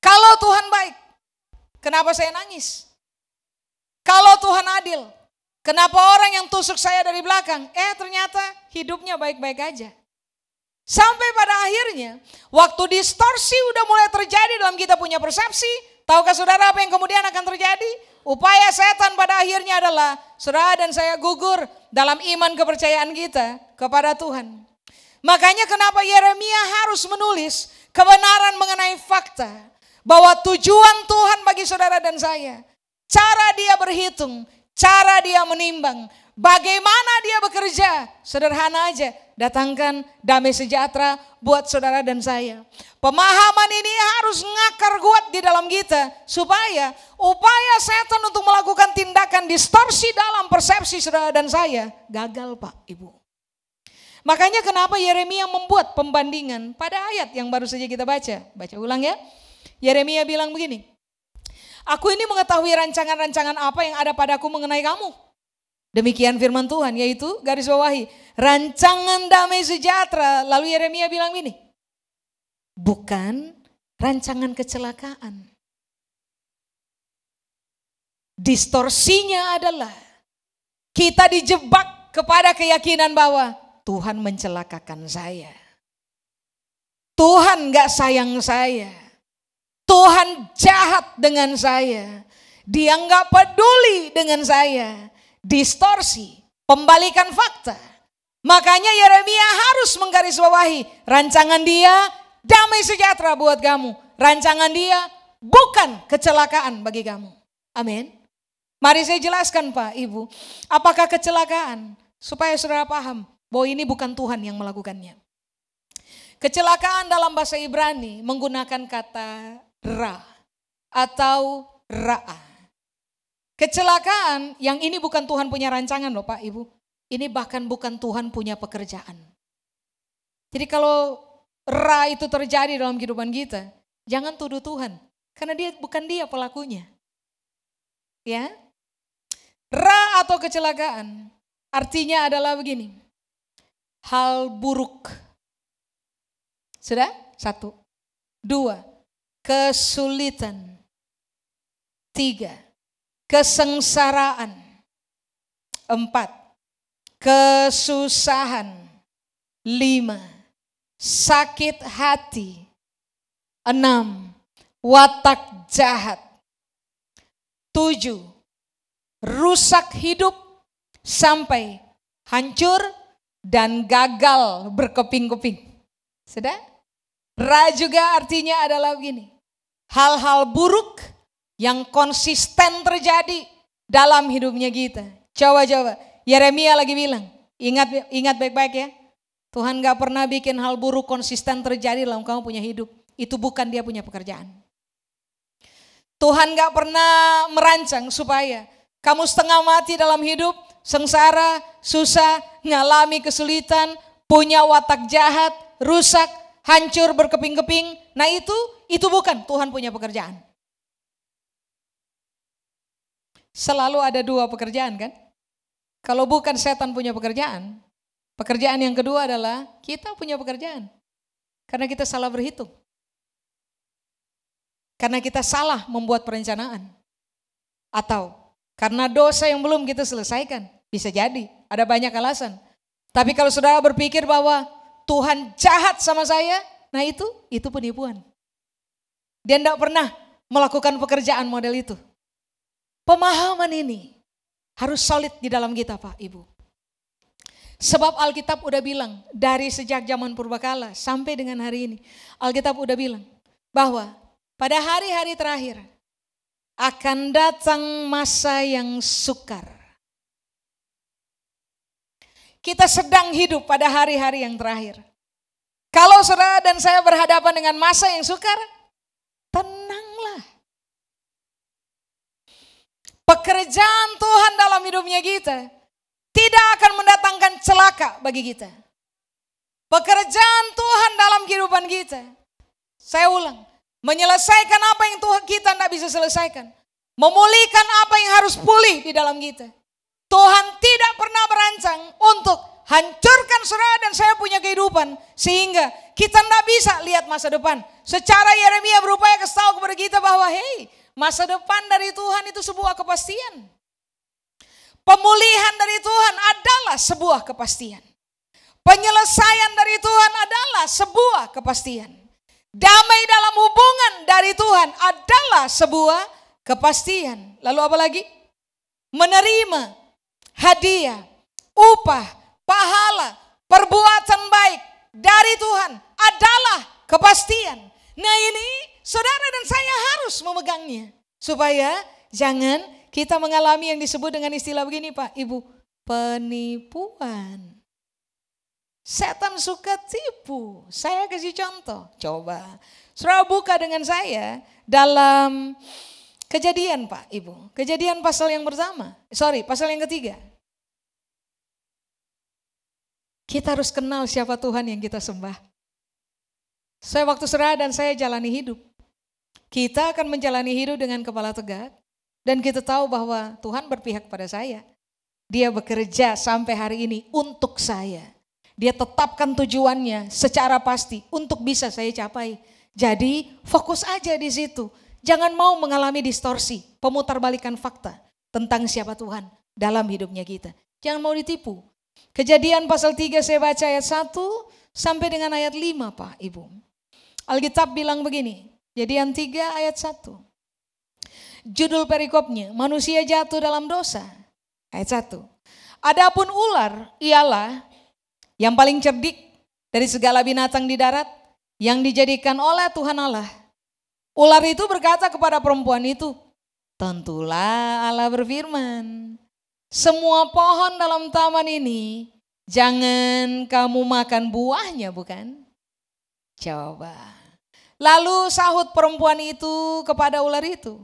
Kalau Tuhan baik, kenapa saya nangis? Kalau Tuhan adil, kenapa orang yang tusuk saya dari belakang? Eh ternyata hidupnya baik-baik aja. Sampai pada akhirnya, waktu distorsi udah mulai terjadi dalam kita punya persepsi, tahukah saudara apa yang kemudian akan terjadi? Upaya setan pada akhirnya adalah saudara dan saya gugur dalam iman kepercayaan kita kepada Tuhan. Makanya kenapa Yeremia harus menulis kebenaran mengenai fakta bahwa tujuan Tuhan bagi saudara dan saya, cara dia berhitung, cara dia menimbang, bagaimana dia bekerja, sederhana aja datangkan damai sejahtera buat saudara dan saya. Pemahaman ini harus ngakar kuat di dalam kita supaya upaya setan untuk melakukan tindakan distorsi dalam persepsi saudara dan saya gagal Pak Ibu. Makanya kenapa Yeremia membuat pembandingan pada ayat yang baru saja kita baca. Baca ulang ya. Yeremia bilang begini. Aku ini mengetahui rancangan-rancangan apa yang ada padaku mengenai kamu Demikian firman Tuhan, yaitu garis bawahi, rancangan damai sejahtera. Lalu Yeremia bilang ini, bukan rancangan kecelakaan. Distorsinya adalah kita dijebak kepada keyakinan bahwa Tuhan mencelakakan saya. Tuhan gak sayang saya. Tuhan jahat dengan saya. Dia gak peduli dengan saya distorsi, pembalikan fakta. Makanya Yeremia harus menggarisbawahi rancangan dia damai sejahtera buat kamu. Rancangan dia bukan kecelakaan bagi kamu. Amin. Mari saya jelaskan Pak, Ibu. Apakah kecelakaan? Supaya saudara paham bahwa ini bukan Tuhan yang melakukannya. Kecelakaan dalam bahasa Ibrani menggunakan kata ra atau ra'a. Kecelakaan yang ini bukan Tuhan punya rancangan loh Pak Ibu. ini bahkan bukan Tuhan punya pekerjaan. Jadi kalau ra itu terjadi dalam kehidupan kita, jangan tuduh Tuhan. Karena dia bukan dia pelakunya. Ya. Ra atau kecelakaan artinya adalah begini. Hal buruk. Sudah? Satu. Dua. Kesulitan. Tiga. Kesengsaraan. Empat. Kesusahan. Lima. Sakit hati. Enam. Watak jahat. Tujuh. Rusak hidup sampai hancur dan gagal berkeping-keping. Sudah? Ra juga artinya adalah begini. Hal-hal buruk yang konsisten terjadi dalam hidupnya kita. Coba-coba, Yeremia lagi bilang, ingat ingat baik-baik ya. Tuhan gak pernah bikin hal buruk konsisten terjadi dalam kamu punya hidup. Itu bukan dia punya pekerjaan. Tuhan gak pernah merancang supaya kamu setengah mati dalam hidup, sengsara, susah, ngalami kesulitan, punya watak jahat, rusak, hancur berkeping-keping. Nah itu, itu bukan Tuhan punya pekerjaan. Selalu ada dua pekerjaan kan? Kalau bukan setan punya pekerjaan, pekerjaan yang kedua adalah kita punya pekerjaan. Karena kita salah berhitung. Karena kita salah membuat perencanaan. Atau karena dosa yang belum kita selesaikan. Bisa jadi, ada banyak alasan. Tapi kalau saudara berpikir bahwa Tuhan jahat sama saya, nah itu, itu penipuan. Dia tidak pernah melakukan pekerjaan model itu. Pemahaman ini harus solid di dalam kita Pak Ibu. Sebab Alkitab udah bilang dari sejak zaman purbakala sampai dengan hari ini. Alkitab udah bilang bahwa pada hari-hari terakhir akan datang masa yang sukar. Kita sedang hidup pada hari-hari yang terakhir. Kalau saudara dan saya berhadapan dengan masa yang sukar, tenanglah. Pekerjaan Tuhan dalam hidupnya kita tidak akan mendatangkan celaka bagi kita. Pekerjaan Tuhan dalam kehidupan kita. Saya ulang, menyelesaikan apa yang Tuhan kita tidak bisa selesaikan. Memulihkan apa yang harus pulih di dalam kita. Tuhan tidak pernah merancang untuk hancurkan saudara dan saya punya kehidupan. Sehingga kita tidak bisa lihat masa depan. Secara Yeremia berupaya tahu kepada kita bahwa hei Masa depan dari Tuhan itu sebuah kepastian. Pemulihan dari Tuhan adalah sebuah kepastian. Penyelesaian dari Tuhan adalah sebuah kepastian. Damai dalam hubungan dari Tuhan adalah sebuah kepastian. Lalu apa lagi? Menerima hadiah, upah, pahala, perbuatan baik dari Tuhan adalah kepastian. Nah ini Saudara dan saya harus memegangnya. Supaya jangan kita mengalami yang disebut dengan istilah begini Pak, Ibu. Penipuan. Setan suka tipu. Saya kasih contoh. Coba. Saudara buka dengan saya dalam kejadian Pak, Ibu. Kejadian pasal yang pertama. Sorry, pasal yang ketiga. Kita harus kenal siapa Tuhan yang kita sembah. Saya waktu serah dan saya jalani hidup. Kita akan menjalani hidup dengan kepala tegak dan kita tahu bahwa Tuhan berpihak pada saya. Dia bekerja sampai hari ini untuk saya. Dia tetapkan tujuannya secara pasti untuk bisa saya capai. Jadi fokus aja di situ. Jangan mau mengalami distorsi, pemutarbalikan fakta tentang siapa Tuhan dalam hidupnya kita. Jangan mau ditipu. Kejadian pasal 3 saya baca ayat 1 sampai dengan ayat 5 Pak Ibu. Alkitab bilang begini, jadi yang tiga ayat satu. Judul perikopnya, manusia jatuh dalam dosa. Ayat satu. Adapun ular ialah yang paling cerdik dari segala binatang di darat yang dijadikan oleh Tuhan Allah. Ular itu berkata kepada perempuan itu, tentulah Allah berfirman, semua pohon dalam taman ini jangan kamu makan buahnya bukan? Coba. Lalu sahut perempuan itu kepada ular itu.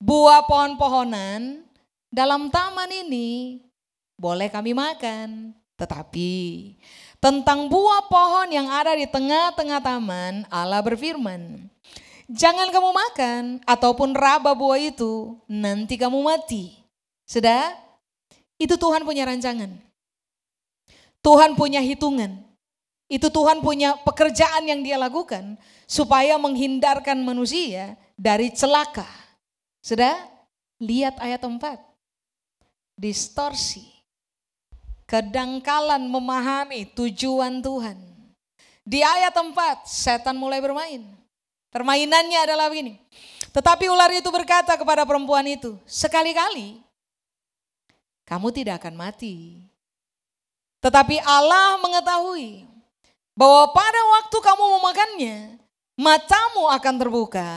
Buah pohon-pohonan dalam taman ini boleh kami makan. Tetapi tentang buah pohon yang ada di tengah-tengah taman, Allah berfirman, Jangan kamu makan ataupun raba buah itu, nanti kamu mati. Sudah? Itu Tuhan punya rancangan. Tuhan punya hitungan. Itu Tuhan punya pekerjaan yang dia lakukan supaya menghindarkan manusia dari celaka. Sudah? Lihat ayat 4. Distorsi. Kedangkalan memahami tujuan Tuhan. Di ayat 4, setan mulai bermain. Permainannya adalah begini. Tetapi ular itu berkata kepada perempuan itu, sekali-kali kamu tidak akan mati. Tetapi Allah mengetahui bahwa pada waktu kamu memakannya, matamu akan terbuka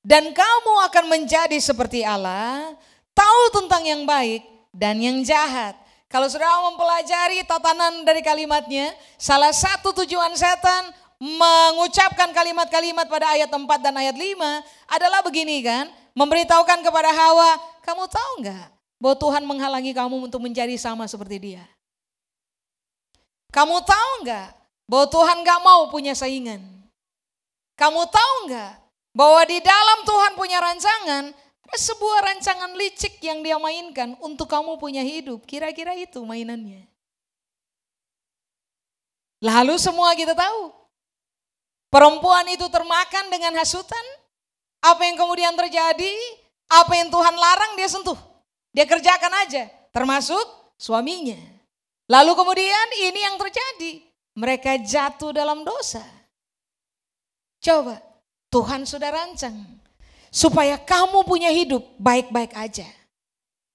dan kamu akan menjadi seperti Allah, tahu tentang yang baik dan yang jahat. Kalau sudah mempelajari tatanan dari kalimatnya, salah satu tujuan setan mengucapkan kalimat-kalimat pada ayat 4 dan ayat 5 adalah begini kan, memberitahukan kepada Hawa, kamu tahu nggak bahwa Tuhan menghalangi kamu untuk menjadi sama seperti dia? Kamu tahu nggak bahwa Tuhan nggak mau punya saingan? Kamu tahu nggak bahwa di dalam Tuhan punya rancangan, ada sebuah rancangan licik yang dia mainkan untuk kamu punya hidup. Kira-kira itu mainannya. Lalu semua kita tahu Perempuan itu termakan dengan hasutan. Apa yang kemudian terjadi? Apa yang Tuhan larang dia sentuh. Dia kerjakan aja. Termasuk suaminya. Lalu kemudian ini yang terjadi. Mereka jatuh dalam dosa. Coba Tuhan sudah rancang. Supaya kamu punya hidup baik-baik aja.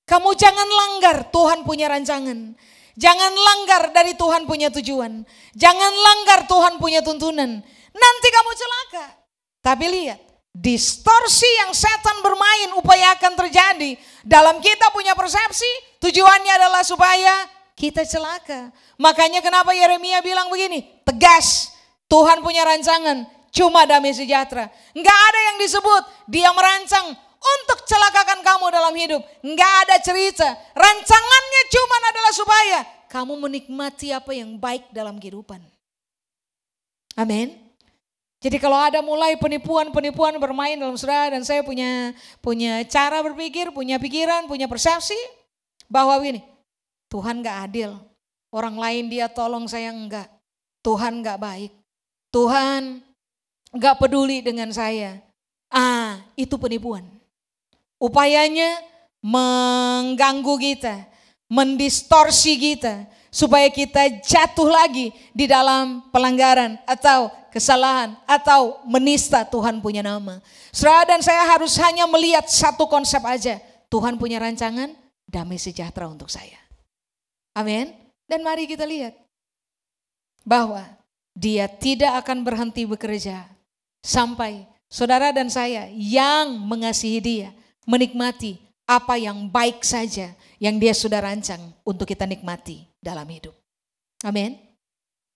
Kamu jangan langgar Tuhan punya rancangan. Jangan langgar dari Tuhan punya tujuan. Jangan langgar Tuhan punya tuntunan nanti kamu celaka. Tapi lihat, distorsi yang setan bermain upaya akan terjadi dalam kita punya persepsi, tujuannya adalah supaya kita celaka. Makanya kenapa Yeremia bilang begini, tegas, Tuhan punya rancangan, cuma damai sejahtera. Enggak ada yang disebut dia merancang untuk celakakan kamu dalam hidup. Enggak ada cerita. Rancangannya cuma adalah supaya kamu menikmati apa yang baik dalam kehidupan. Amin. Jadi kalau ada mulai penipuan-penipuan bermain dalam saudara dan saya punya punya cara berpikir, punya pikiran, punya persepsi bahwa ini Tuhan gak adil. Orang lain dia tolong saya enggak. Tuhan gak baik. Tuhan gak peduli dengan saya. Ah, itu penipuan. Upayanya mengganggu kita, mendistorsi kita, supaya kita jatuh lagi di dalam pelanggaran atau kesalahan atau menista Tuhan punya nama. Saudara dan saya harus hanya melihat satu konsep aja. Tuhan punya rancangan damai sejahtera untuk saya. Amin. Dan mari kita lihat bahwa dia tidak akan berhenti bekerja sampai saudara dan saya yang mengasihi dia menikmati apa yang baik saja yang dia sudah rancang untuk kita nikmati dalam hidup. Amin.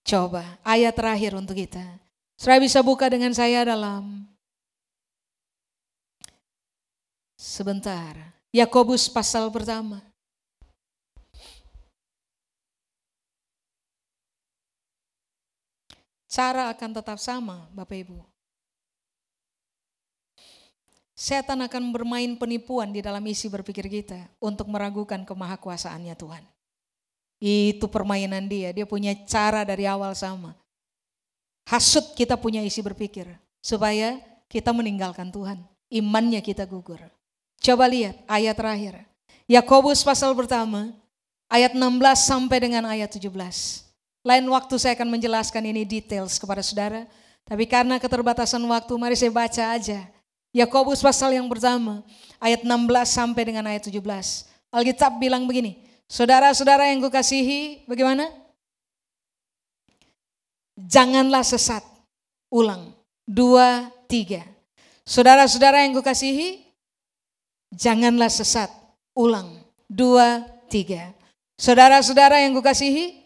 Coba ayat terakhir untuk kita. Saudara bisa buka dengan saya dalam sebentar. Yakobus pasal pertama. Cara akan tetap sama, Bapak Ibu. Setan akan bermain penipuan di dalam isi berpikir kita untuk meragukan kemahakuasaannya Tuhan. Itu permainan dia, dia punya cara dari awal sama hasut kita punya isi berpikir supaya kita meninggalkan Tuhan. Imannya kita gugur. Coba lihat ayat terakhir. Yakobus pasal pertama ayat 16 sampai dengan ayat 17. Lain waktu saya akan menjelaskan ini details kepada saudara. Tapi karena keterbatasan waktu mari saya baca aja. Yakobus pasal yang pertama ayat 16 sampai dengan ayat 17. Alkitab bilang begini, saudara-saudara yang kukasihi bagaimana? janganlah sesat. Ulang, dua, tiga. Saudara-saudara yang kukasihi, janganlah sesat. Ulang, dua, tiga. Saudara-saudara yang kukasihi,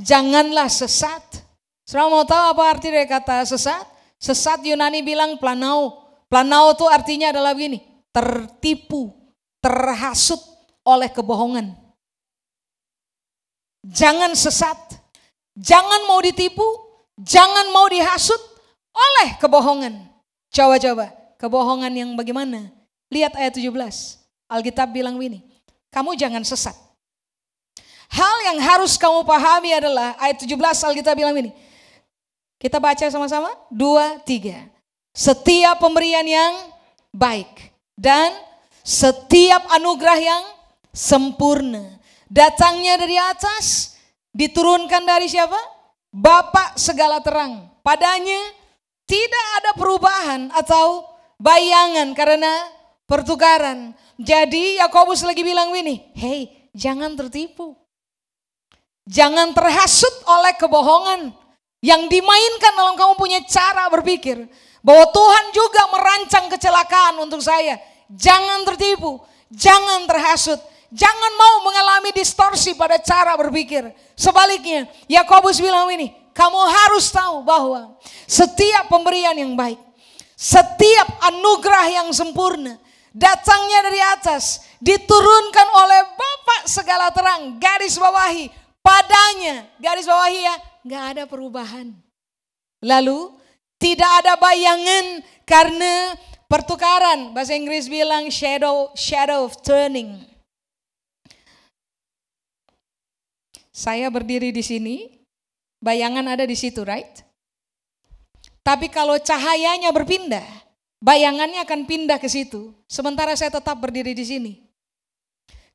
janganlah sesat. Saudara mau tahu apa arti dari kata sesat? Sesat Yunani bilang planau. Planau itu artinya adalah begini, tertipu, terhasut oleh kebohongan. jangan sesat, jangan mau ditipu, jangan mau dihasut oleh kebohongan. Coba-coba, kebohongan yang bagaimana? Lihat ayat 17. Alkitab bilang begini, kamu jangan sesat. Hal yang harus kamu pahami adalah ayat 17 Alkitab bilang begini. Kita baca sama-sama, dua, tiga. Setiap pemberian yang baik dan setiap anugerah yang sempurna datangnya dari atas, diturunkan dari siapa? Bapak segala terang. Padanya tidak ada perubahan atau bayangan karena pertukaran. Jadi Yakobus lagi bilang ini, hey jangan tertipu. Jangan terhasut oleh kebohongan yang dimainkan dalam kamu punya cara berpikir. Bahwa Tuhan juga merancang kecelakaan untuk saya. Jangan tertipu, jangan terhasut. Jangan mau mengalami distorsi pada cara berpikir. Sebaliknya, Yakobus bilang ini, kamu harus tahu bahwa setiap pemberian yang baik, setiap anugerah yang sempurna, datangnya dari atas, diturunkan oleh Bapak segala terang, garis bawahi, padanya, garis bawahi ya, nggak ada perubahan. Lalu tidak ada bayangan karena pertukaran. Bahasa Inggris bilang shadow shadow of turning. Saya berdiri di sini, bayangan ada di situ, right? Tapi kalau cahayanya berpindah, bayangannya akan pindah ke situ. Sementara saya tetap berdiri di sini.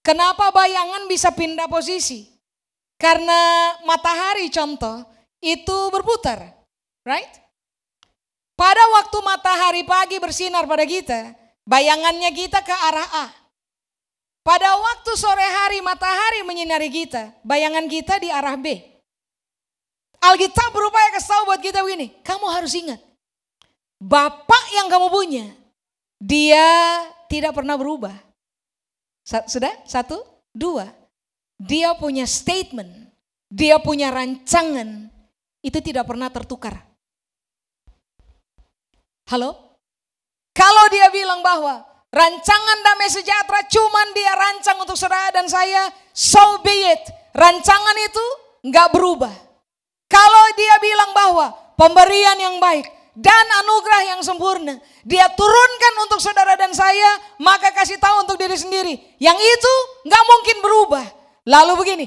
Kenapa bayangan bisa pindah posisi? Karena matahari contoh itu berputar, right? Pada waktu matahari pagi bersinar pada kita, bayangannya kita ke arah A. Pada waktu sore hari matahari menyinari kita, bayangan kita di arah B. Alkitab berupaya kasih tahu buat kita begini, kamu harus ingat. Bapak yang kamu punya, dia tidak pernah berubah. Sudah? Satu, dua. Dia punya statement, dia punya rancangan, itu tidak pernah tertukar. Halo? Kalau dia bilang bahwa Rancangan damai sejahtera cuman dia rancang untuk saudara dan saya, so be it. Rancangan itu nggak berubah. Kalau dia bilang bahwa pemberian yang baik dan anugerah yang sempurna, dia turunkan untuk saudara dan saya, maka kasih tahu untuk diri sendiri. Yang itu nggak mungkin berubah. Lalu begini,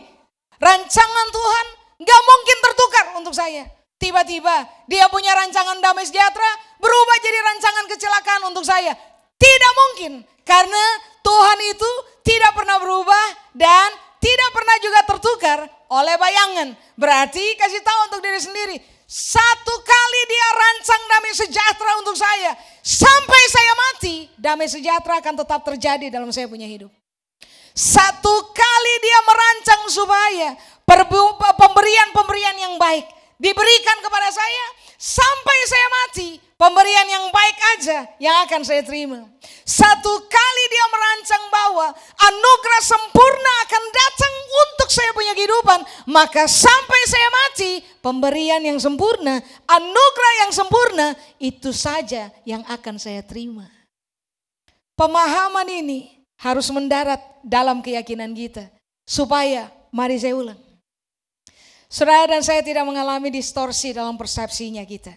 rancangan Tuhan nggak mungkin tertukar untuk saya. Tiba-tiba dia punya rancangan damai sejahtera, berubah jadi rancangan kecelakaan untuk saya. Tidak mungkin karena Tuhan itu tidak pernah berubah dan tidak pernah juga tertukar oleh bayangan. Berarti kasih tahu untuk diri sendiri. Satu kali dia rancang damai sejahtera untuk saya. Sampai saya mati, damai sejahtera akan tetap terjadi dalam saya punya hidup. Satu kali dia merancang supaya pemberian-pemberian yang baik diberikan kepada saya sampai saya mati Pemberian yang baik aja yang akan saya terima. Satu kali dia merancang bahwa anugerah sempurna akan datang untuk saya punya kehidupan. Maka sampai saya mati, pemberian yang sempurna, anugerah yang sempurna, itu saja yang akan saya terima. Pemahaman ini harus mendarat dalam keyakinan kita. Supaya, mari saya ulang. Saudara dan saya tidak mengalami distorsi dalam persepsinya kita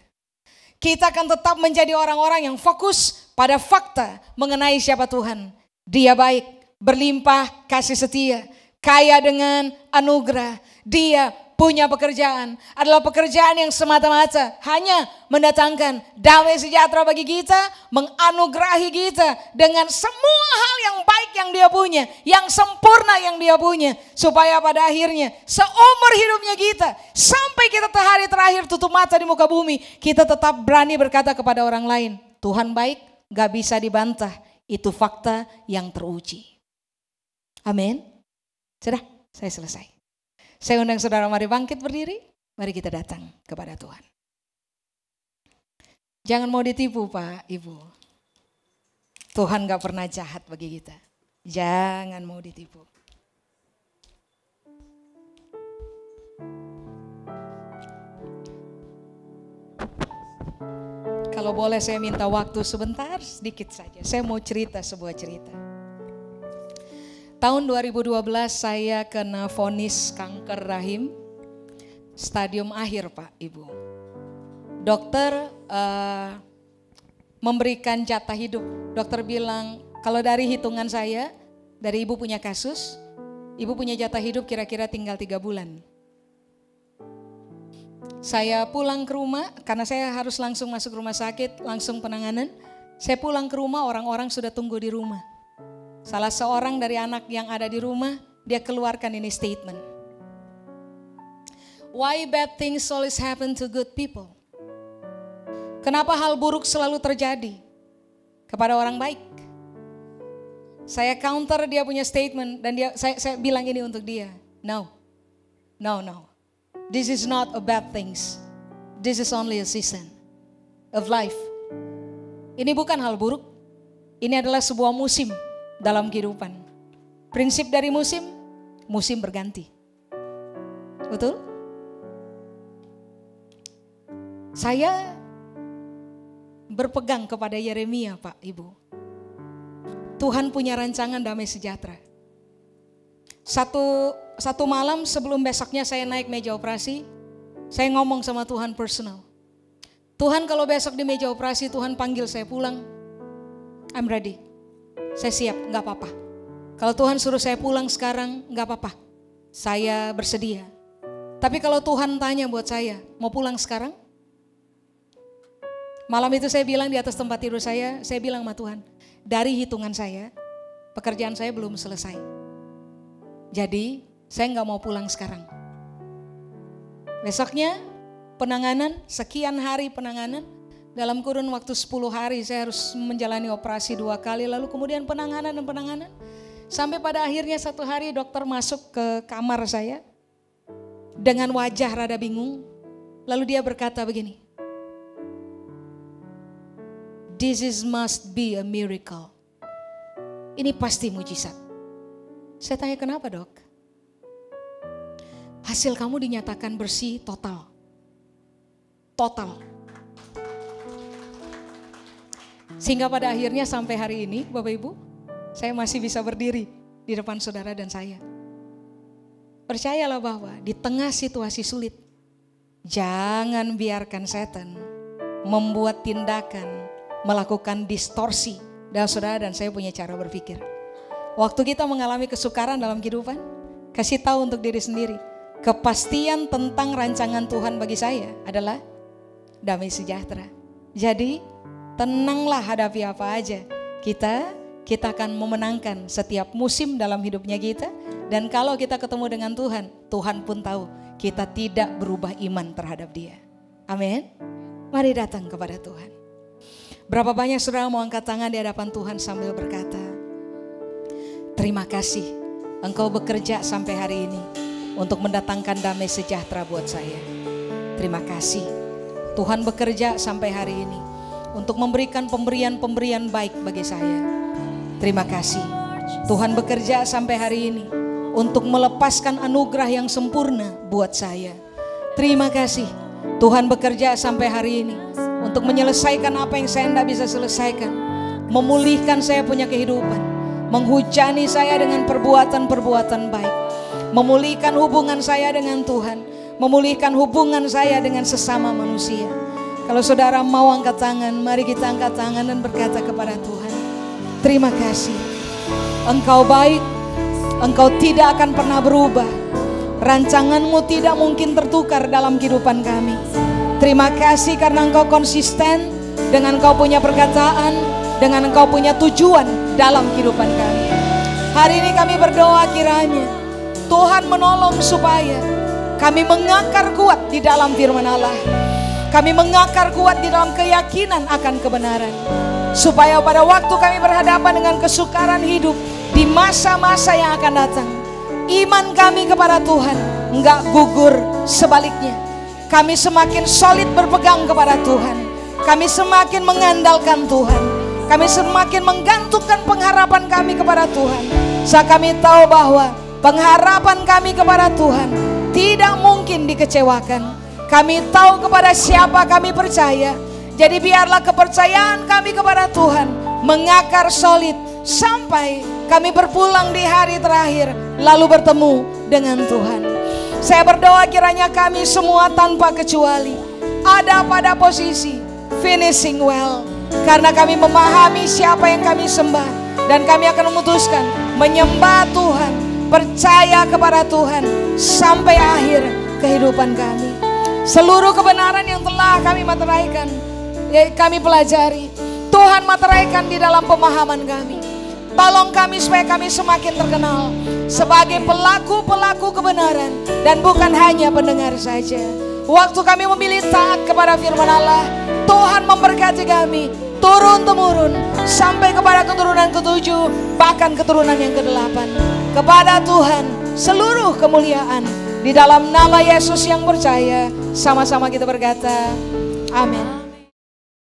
kita akan tetap menjadi orang-orang yang fokus pada fakta mengenai siapa Tuhan. Dia baik, berlimpah, kasih setia, kaya dengan anugerah. Dia punya pekerjaan adalah pekerjaan yang semata-mata hanya mendatangkan damai sejahtera bagi kita, menganugerahi kita dengan semua hal yang baik yang dia punya, yang sempurna yang dia punya, supaya pada akhirnya seumur hidupnya kita, sampai kita hari terakhir tutup mata di muka bumi, kita tetap berani berkata kepada orang lain, Tuhan baik, gak bisa dibantah, itu fakta yang teruji. Amin. Sudah, saya selesai. Saya undang saudara mari bangkit berdiri, mari kita datang kepada Tuhan. Jangan mau ditipu Pak, Ibu. Tuhan gak pernah jahat bagi kita. Jangan mau ditipu. Kalau boleh saya minta waktu sebentar, sedikit saja. Saya mau cerita sebuah cerita. Tahun 2012 saya kena vonis kanker rahim stadium akhir Pak Ibu. Dokter uh, memberikan jatah hidup. Dokter bilang kalau dari hitungan saya, dari ibu punya kasus, ibu punya jatah hidup kira-kira tinggal tiga bulan. Saya pulang ke rumah karena saya harus langsung masuk rumah sakit, langsung penanganan. Saya pulang ke rumah orang-orang sudah tunggu di rumah. Salah seorang dari anak yang ada di rumah, dia keluarkan ini statement. Why bad things always happen to good people? Kenapa hal buruk selalu terjadi kepada orang baik? Saya counter dia punya statement dan dia saya, saya bilang ini untuk dia. No. No, no. This is not a bad things. This is only a season of life. Ini bukan hal buruk. Ini adalah sebuah musim dalam kehidupan. Prinsip dari musim, musim berganti. Betul? Saya berpegang kepada Yeremia, Pak, Ibu. Tuhan punya rancangan damai sejahtera. Satu satu malam sebelum besoknya saya naik meja operasi, saya ngomong sama Tuhan personal. Tuhan kalau besok di meja operasi Tuhan panggil saya pulang, I'm ready. Saya siap, nggak apa-apa. Kalau Tuhan suruh saya pulang sekarang, nggak apa-apa. Saya bersedia. Tapi kalau Tuhan tanya buat saya, mau pulang sekarang? Malam itu saya bilang di atas tempat tidur saya, saya bilang sama Tuhan, dari hitungan saya, pekerjaan saya belum selesai. Jadi saya nggak mau pulang sekarang. Besoknya penanganan, sekian hari penanganan, dalam kurun waktu 10 hari saya harus menjalani operasi dua kali, lalu kemudian penanganan dan penanganan. Sampai pada akhirnya satu hari dokter masuk ke kamar saya dengan wajah rada bingung. Lalu dia berkata begini, This is must be a miracle. Ini pasti mujizat. Saya tanya kenapa dok? hasil kamu dinyatakan bersih total. Total. Sehingga pada akhirnya sampai hari ini Bapak Ibu, saya masih bisa berdiri di depan saudara dan saya. Percayalah bahwa di tengah situasi sulit, jangan biarkan setan membuat tindakan, melakukan distorsi dalam saudara dan saya punya cara berpikir. Waktu kita mengalami kesukaran dalam kehidupan, kasih tahu untuk diri sendiri, kepastian tentang rancangan Tuhan bagi saya adalah damai sejahtera. Jadi tenanglah hadapi apa aja. Kita kita akan memenangkan setiap musim dalam hidupnya kita dan kalau kita ketemu dengan Tuhan, Tuhan pun tahu kita tidak berubah iman terhadap Dia. Amin. Mari datang kepada Tuhan. Berapa banyak saudara mau angkat tangan di hadapan Tuhan sambil berkata, Terima kasih engkau bekerja sampai hari ini untuk mendatangkan damai sejahtera buat saya. Terima kasih. Tuhan bekerja sampai hari ini untuk memberikan pemberian-pemberian baik bagi saya. Terima kasih. Tuhan bekerja sampai hari ini untuk melepaskan anugerah yang sempurna buat saya. Terima kasih. Tuhan bekerja sampai hari ini untuk menyelesaikan apa yang saya tidak bisa selesaikan. Memulihkan saya punya kehidupan. Menghujani saya dengan perbuatan-perbuatan baik memulihkan hubungan saya dengan Tuhan, memulihkan hubungan saya dengan sesama manusia. Kalau saudara mau angkat tangan, mari kita angkat tangan dan berkata kepada Tuhan, terima kasih. Engkau baik, engkau tidak akan pernah berubah. Rancanganmu tidak mungkin tertukar dalam kehidupan kami. Terima kasih karena engkau konsisten dengan engkau punya perkataan, dengan engkau punya tujuan dalam kehidupan kami. Hari ini kami berdoa kiranya Tuhan menolong supaya kami mengakar kuat di dalam firman Allah. Kami mengakar kuat di dalam keyakinan akan kebenaran. Supaya pada waktu kami berhadapan dengan kesukaran hidup di masa-masa yang akan datang. Iman kami kepada Tuhan enggak gugur sebaliknya. Kami semakin solid berpegang kepada Tuhan. Kami semakin mengandalkan Tuhan. Kami semakin menggantungkan pengharapan kami kepada Tuhan. Saat kami tahu bahwa Pengharapan kami kepada Tuhan tidak mungkin dikecewakan. Kami tahu kepada siapa kami percaya. Jadi biarlah kepercayaan kami kepada Tuhan mengakar solid sampai kami berpulang di hari terakhir lalu bertemu dengan Tuhan. Saya berdoa kiranya kami semua tanpa kecuali ada pada posisi finishing well karena kami memahami siapa yang kami sembah dan kami akan memutuskan menyembah Tuhan, percaya kepada Tuhan sampai akhir kehidupan kami. Seluruh kebenaran yang telah kami materaikan, ya kami pelajari. Tuhan materaikan di dalam pemahaman kami. Tolong kami supaya kami semakin terkenal sebagai pelaku-pelaku kebenaran dan bukan hanya pendengar saja. Waktu kami memilih taat kepada firman Allah, Tuhan memberkati kami turun temurun sampai kepada keturunan ketujuh bahkan keturunan yang kedelapan. Kepada Tuhan seluruh kemuliaan di dalam nama Yesus yang percaya sama-sama kita berkata amin.